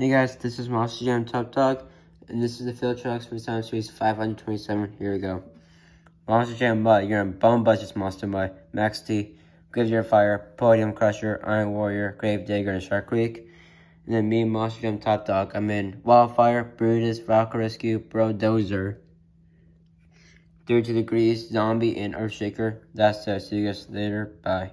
Hey guys, this is Monster Jam Top Dog, and this is the field trucks for Time Series 527. Here we go. Monster Jam Mud, you're in Bone Budgets Monster Mutt, Max T, Gravedigger Fire, Podium Crusher, Iron Warrior, Grave Digger, and Shark Creek. And then me, Monster Jam Top Dog, I'm in Wildfire, Brutus, Rock Rescue, Bro Dozer, 32 Degrees, Zombie, and Earthshaker. That's it. See you guys later. Bye.